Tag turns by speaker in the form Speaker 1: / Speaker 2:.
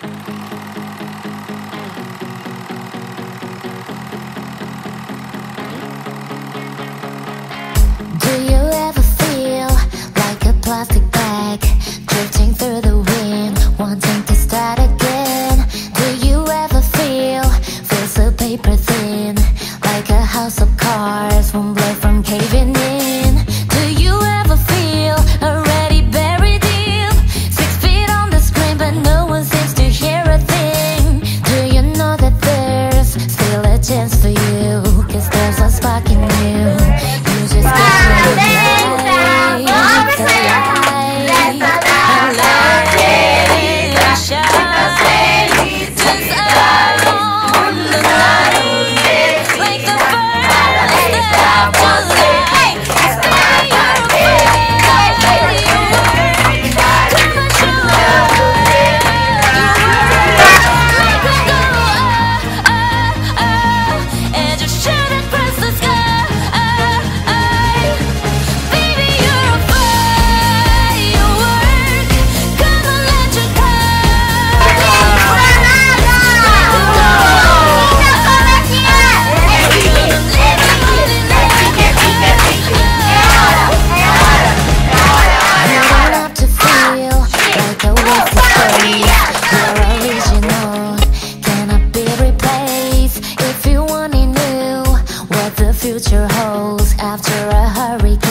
Speaker 1: Do you ever feel like a plastic bag Drifting through the wind Wanting to start again? Do you ever feel Feel so paper thin Like a house of cards One blow from caving in? future holds after a hurricane